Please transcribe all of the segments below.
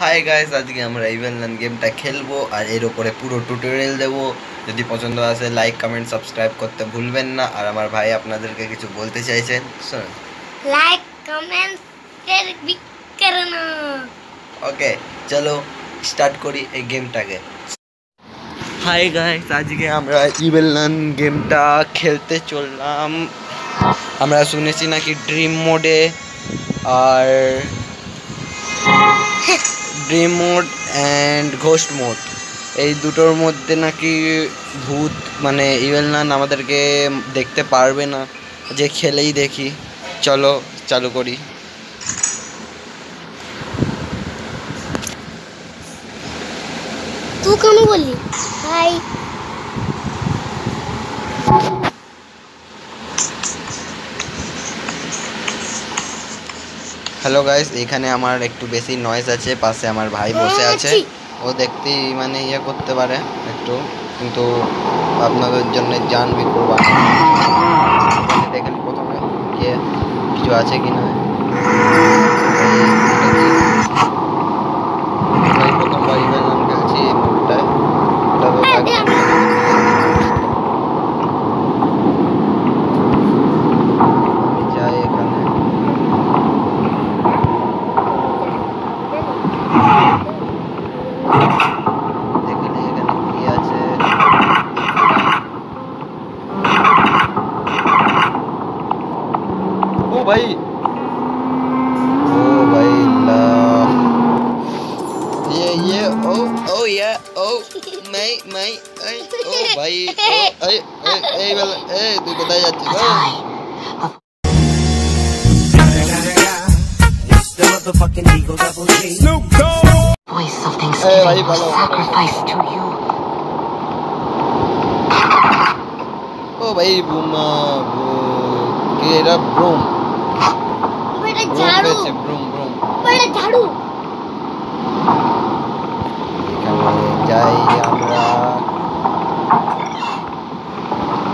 Hi guys আজকে আমরা even লান গেমটা খেলবো আর এর উপরে পুরো টিউটোরিয়াল দেবো যদি পছন্দ আসে লাইক কমেন্ট সাবস্ক্রাইব করতে ভুলবেন না আর আমার ভাই আপনাদেরকে কিছু বলতে চাইছেন শুনুন लाइक कमेंट शेयर भी करना ওকে চলো স্টার্ট করি এই গেমটাকে হাই গাইস আজকে আমরা ইভেল লান গেমটা খেলতে চললাম আমরা শুনেছি নাকি ড্রিম মোডে আর dream mode and ghost mode এই দুটোর মধ্যে নাকি ভূত মানে ইভেলনান আমাদেরকে দেখতে পারবে না। যে খেলেই দেখি। চলো, চালু করি। তুই কেন বললি? হাই হ্যালো গাইস এখানে আমার একটু বেশি নয়েজ আছে। পাশে আমার ভাই বসে আছে। ও দেখতেই মানে ইয়ে করতে পারে একটু। কিন্তু আপনাদের জন্য জানবি করব দেখেন প্রথমে গিয়ে কিছু আছে কি না mãe, mãe, ai, oh, vai, oh, ai, ai, ai, ai, তুই কোথায় যাচ্ছিস Voice of thanksgiving was sacrificed to you. Oh, bhai, boom, get up, boom. But a jharu. But a jharu.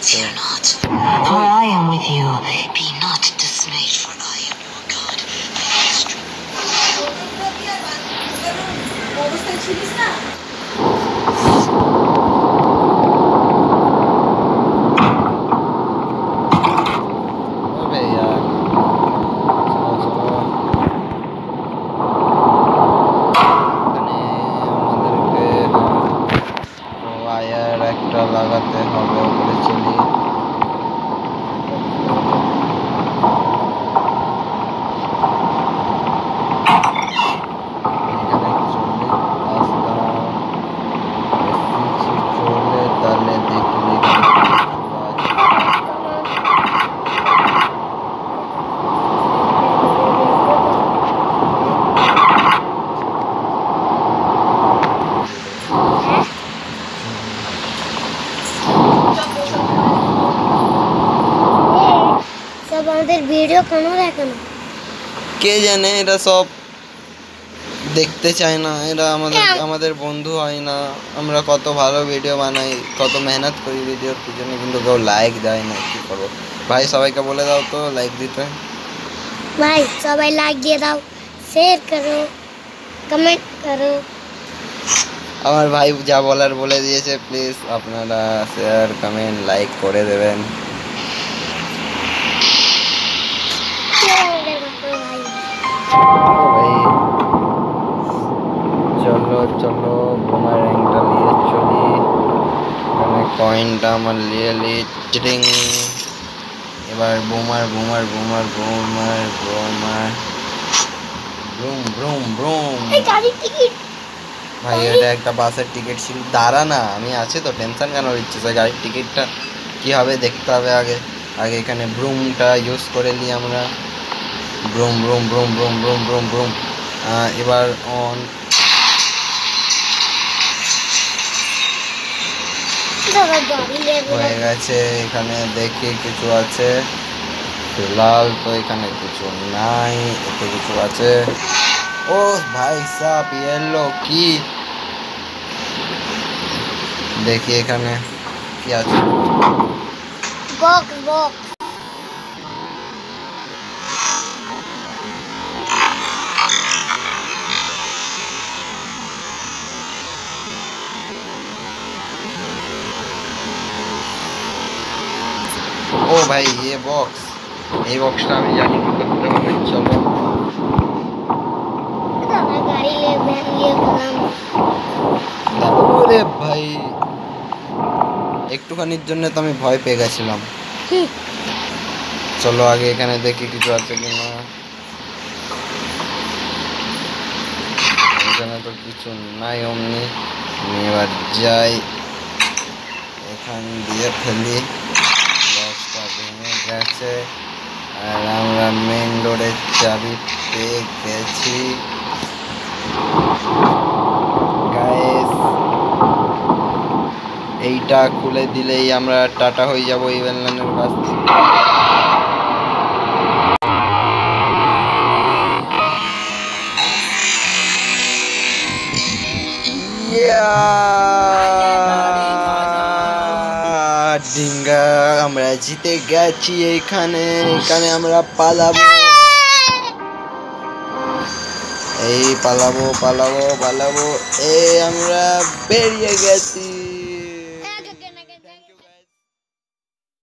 Fear not, for I am with you. Be not dismayed, for I am your God. Thy. আমাদের video কেন দেখে না। কে জানে এরা সব দেখতে চায় না। এরা আমাদের আমাদের বন্ধু হয় না। আমরা কত ভালো ভিডিও বানাই কত মেহনত করি ভিডিওর পিছনে কিন্তু কেউ লাইক দেয় না কি করব? ভাই সবাইকে বলে দাও তো লাইক দিতে। ভাই সবাই লাইক দিয়ে দাও। শেয়ার করো কমেন্ট করো। আমার ভাই যা বলার বলে দিয়েছে প্লিজ আপনারা শেয়ার কমেন্ট লাইক করে দেবেন কে আমাদের বাপরে ভাই ও ভাই চলো চলো বোমার র্যাঙ্কটা নিয়ে চলি। এখানে কয়েনটা আমার নিয়ে লি। চিটিং এবার বোমার বোমার বোমার বোমার বোমার। ব্রুম ব্রুম ব্রুম ভাই এটা একটা বাসের টিকিট ছিল। দাঁড়া না আমি আছি তো। টেনশন কেন দিচ্ছিস ওই গাড়ির টিকিটটা কী হবে? দেখতে হবে আগে। আগে এখানে ব্রুমটা ইউজ করে নিই আমরা। ব্রুম ব্রুম ব্রুম ব্রুম ব্রুম ব্রুম ব্রুম। এবার অন হয়ে গেছে এখানে দেখি কিছু আছে। লাল তো এখানে কিছু নাই এতে কিছু আছে। ও ভাই সাপ এলো কি? দেখি এখানে কি আছে। Box box. ভাই ये বক্স এই বক্সটা আমি জানি কি করতে হবে চলো। ওরে ভাই একটুখানির জন্য তো আমি ভয় পেয়ে গেছিলাম। চলো আগে এখানে দেখি কিছু আছে কিনা। এখানে তো কিছু নাই অমনি। আমি এবার যাই এখান দিয়ে ফেলি। ভেঙে গেছে। আর আমরা মেন রোডের চাবি পেয়ে গেছি। এইটা খুলে দিলেই আমরা টাটা হয়ে যাব ইভেন লাইনের কাছ থেকে। জিতে গেছি এইখানে এখানে আমরা পালাবো। এই পালাবো পালাবো পালাবো। এ আমরা বেরিয়ে গেছি।